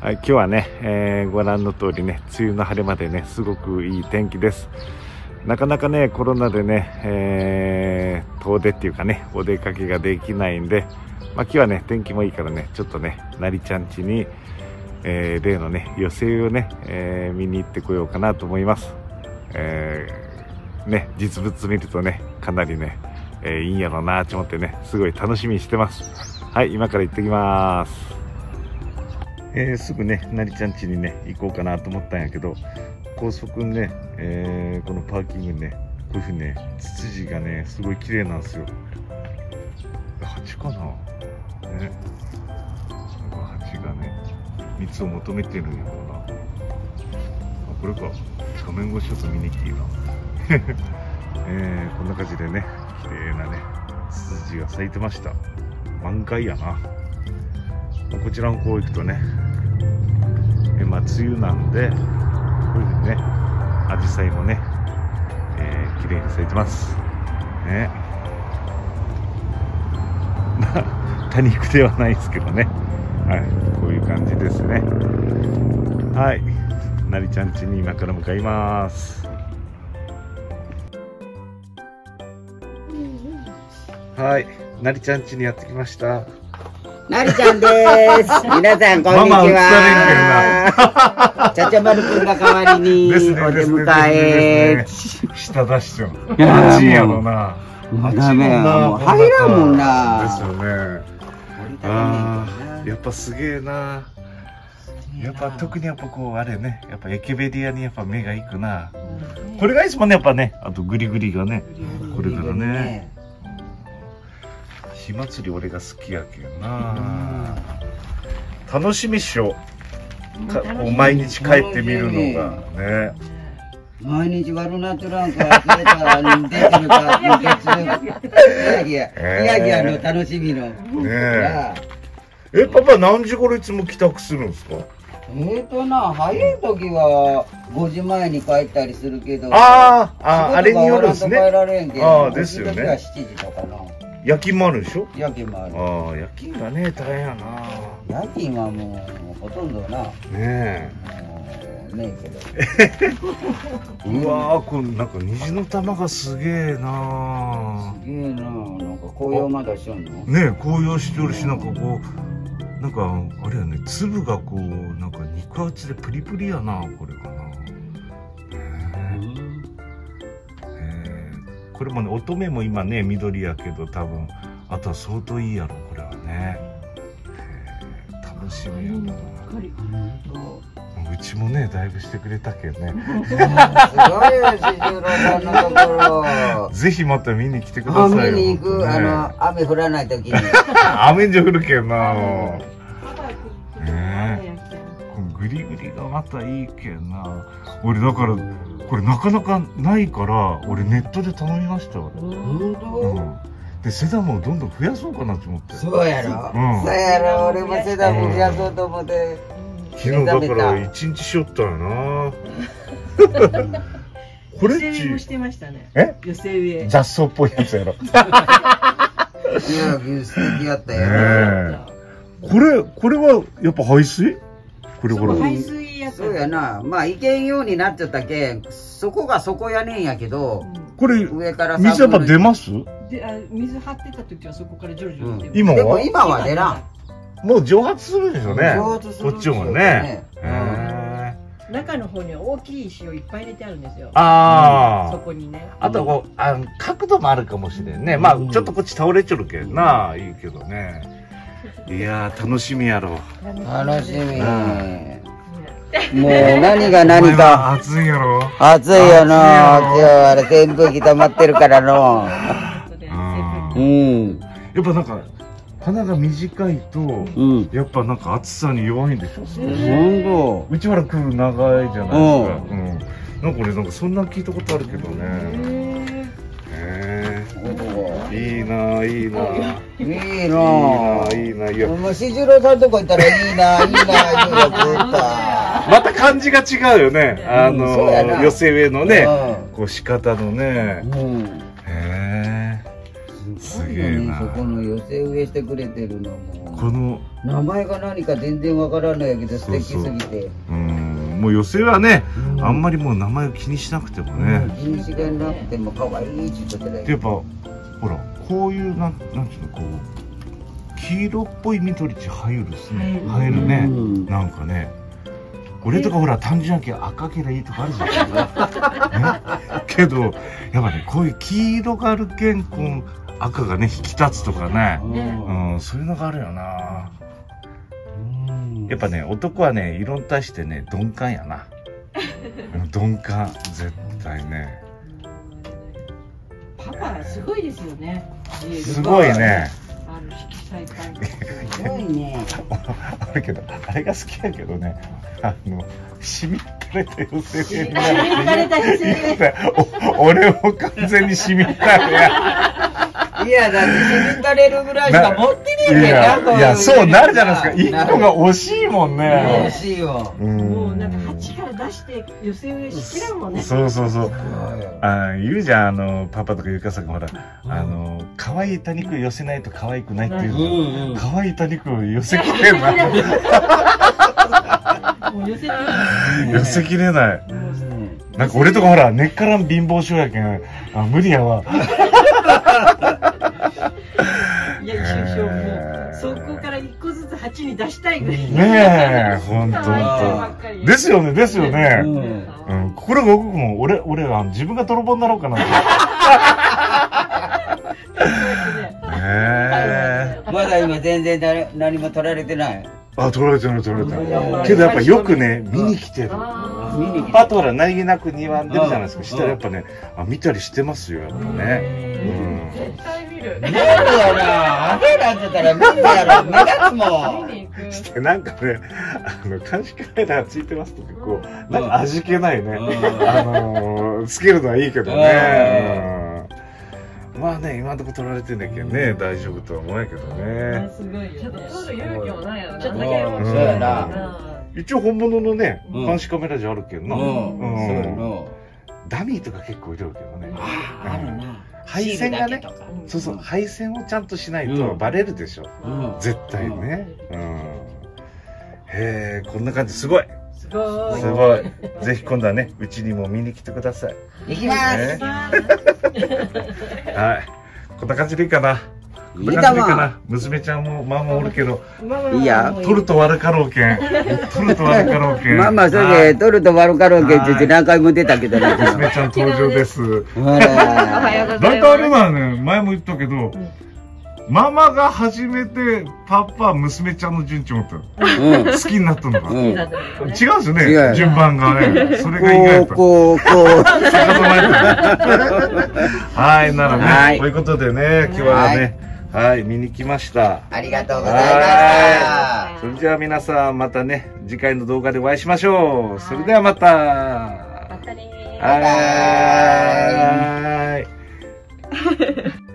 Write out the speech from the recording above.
はい、今日はね、えーご覧の通りね、梅雨の晴れまでね、すごくいい天気です。なかなかね、コロナでね、えー遠出っていうかね、お出かけができないんで、まあ、今日はね、天気もいいからね、ちょっとね、なりちゃん家に、えー例のね、寄せをね、え見に行ってこようかなと思います。えね、実物見るとね、かなりね、えーいいんやろうなと思ってね、すごい楽しみにしてます。はい、今から行ってきます。えーすぐね、なりちゃん家にね、行こうかなと思ったんやけど、高速ね、えーこのパーキングね、こういうふうにね、ツツジがね、すごい綺麗なんですよ。蜂かな？ね。なんか蜂がね、蜜を求めてるんやろうな。あ、これか。画面越しちょっと見に来ていいな。えーこんな感じでね、綺麗なね、ツツジが咲いてました。満開やな。こちらの方行くとね、えまあ、梅雨なんで、こういうふうにね、アジサイもね、えー、綺麗に咲いてます。ね。まあ、多肉ではないですけどね。はい、こういう感じですね。はい、なりちゃん家に今から向かいます。はい、なりちゃん家にやってきました。なりちゃんです。皆さん、こんにちは。ちゃちゃまるくんが代わりにお出迎え。ですね。下出しちゃう。いやー暑いやろな。ダメやもう入らんもんなですよね。ああ、やっぱすげえな。やっぱ特にやっぱこうあれね、やっぱエケベリアにやっぱ目がいくな。これがいいですもんね、やっぱね。あとグリグリがね。これからね。火祭り俺が好きやけんな。楽しみっしょ。かこう毎日帰ってみるのがね。毎日悪なっとらんか、それから出てるか、無血。いやいや、えーいやいやの楽しみの。ねえ。え、パパ何時頃いつも帰宅するんですか？えーとな、早い時は5時前に帰ったりするけど。あーあー、あれによるんですねあーですよね遅い時は7時とかな。夜勤もあるでしょ？夜勤もある。ああ、夜勤がね、大変やな。夜勤はもうほとんどな、もねうねえけど。え。うわー、これなんか虹の玉がすげえなすげえな、なんか紅葉まだしよんの？ねえ、紅葉してるし、なんかこう、なんか、あれやね、粒がこう、なんか肉厚でプリプリやな、これかな。これもね、乙女も今ね、緑やけど、多分、あとは相当いいやろ、これはね。えー楽しみやな。うちもね、だいぶしてくれたけんね。すごいよ、四十郎さんのところ。ぜひまた見に来てくださいよ。雨に行く、ねあの、雨降らない時に。雨んじゃ降るけんな。グリグリがまたいいけんな。俺だから、これなかなかないから、俺ネットで頼みました俺。本当、うん。で、セダムをどんどん増やそうかなと思って。そうやろ、うんそうやろ、俺もセダム増やそうと思って。昨日だから一日しよったよな。これっ寄せ植えもしち、てましたね。え？寄せ植え。雑草っぽいやつやろ。ねいや、素敵やったよ。え。これ、これはやっぱ排水？これほら。排水や。そうやな。まあ、いけんようになっちゃったけん、そこがそこやねんやけど、これ、上から水やっぱ出ます？であ水張ってた時はそこからジョロジョロ出る今は？でも今は出らん。もう蒸発するでしょうね。蒸発するこっちもね。中の方には大きい石をいっぱい入れてあるんですよ。ああ。そこにね。あとこう、あ角度もあるかもしれんね。まあ、ちょっとこっち倒れちょるけどな、いいけどね。いやー、楽しみやろ。楽しみ。うんもう何が何か。暑いやろ。暑いよな。今日はあれ扇風機溜まってるからの。ううんん。やっぱなんか、鼻が短いと、うん。やっぱなんか暑さに弱いんでしょほんうちは来る長いじゃないですか。うん。なんか俺なんかそんな聞いたことあるけどね。いいなぁ、いいなぁ。いいいいないいなぁ。いや、もうしじろうさんとこ行ったらいいな、いいな、言うやつった。また感じが違うよね。あの、寄せ植えのね、うこう仕方のね。ん。うん。へえ。すすげえなそこの寄せ植えしてくれてるのも。この名前が何か全然わからないけど素敵すぎて。うんもう寄せはね、うんあんまりもう名前を気にしなくてもね、気にしがなくても可愛いって言ってたでやっぱほらこういうなんなんていうのこう黄色っぽい緑って入るっすね。入入るね、うん。なんかね。俺とかほら単純なきゃ赤けりゃいいとかあるじゃん、ね、けどやっぱねこういう黄色があるけんこう赤がね引き立つとかね、うんうん、そういうのがあるよな。うん。やっぱね男はね色に対してね鈍感やな。う ん鈍感絶対ねすごいですよね。すごいね。ある色彩感がすごいね。あるけどあれが好きやけどね。あのしみったれた寄せ植えみったれた寄せ植えお俺も完全にしみったれや。いや、だってしみかれるぐらいしか持ってねえいけどやいやそうなるじゃないですか。一個が惜しいもん欲ねしいよ。うん。もうなんか鉢から出して寄せ植えしきらんもんね。そうそうそう。あ言うじゃんあのパパとかゆかさんがほらあの可愛い多肉寄せないと可愛くないっていううんうん。の可愛い多肉寄せきれない。もう寄せて寄せきれない。うん。なんか俺とかほら根っからん貧乏症やけんあ無理やわ。いや一緒もうそこから一個ずつ鉢に出したいぐらい。ねえほんですよねですようねん。うん。心が動くもん。俺俺あの自分が泥棒になろうかな。っ てねえ。まだ今全然誰何も取られてない。あ取られてる取られてうん。るけどやっぱよくね見に来てる。あ見に来パッとほら何気なく庭に出るじゃないですか。うん。したらやっぱねあ見たりしてますよやっぱね。うん見る見るよな。あげなんて言ったら見るやろ。目立つもん。見に行くでなんかねあの監視カメラついてますとかこうなんか味気ないねうんあのーつけるのはいいけどねうんまあね今のとこ取られてんだけどね大丈夫とは思うんやけどねすごいよね取る勇気もないよな。ちょっとだけうんそうやな。一応本物のねうん監視カメラじゃあるけどなうん。うんそうやな。ダミーとか結構いるけどねああるな。配線がねそうそう配線をちゃんとしないとうん。バレるでしょ。うん。絶対ね。うん。へえこんな感じ。すごい。すごい。すごい。ぜひ今度はねうちにも見に来てください。行きます。ね。はい。こんな感じでいいかないいかも。な感じでいいかな。娘ちゃんもママおるけどいいや。取ると悪かろうけん。取ると悪かろうけん。まあまあ、それで、取ると悪かろうけんって何回も出たけどね。はい娘ちゃん登場です。大体あれはね前も言ったけどママが初めてパパ娘ちゃんの順調だったうん。好きになったのか、うん。違うんですよ違ねう。順番がね。それが意外だこう、ったこう、こう。はい、ならね、はい。ということでね、今日はね、はい、見に来ました。ありがとうございまはい。それじゃあ皆さんまたね、次回の動画でお会いしましょう。それではまた。またねー。はい。